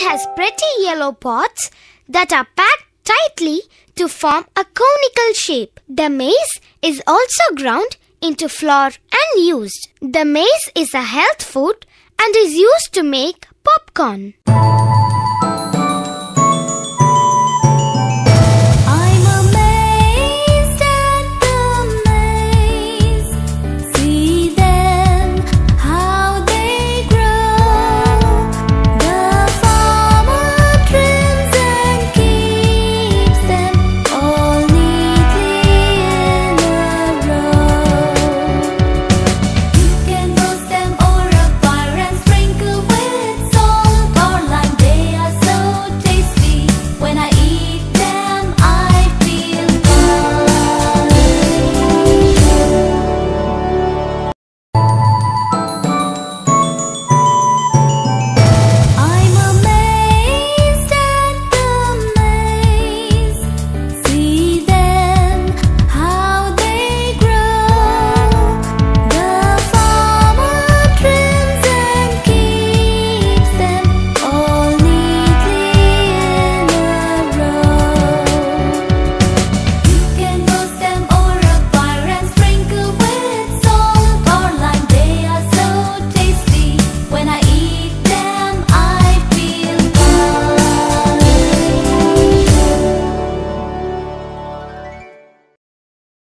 It has pretty yellow pods that are packed tightly to form a conical shape. The maize is also ground into flour and used. The maize is a health food and is used to make popcorn.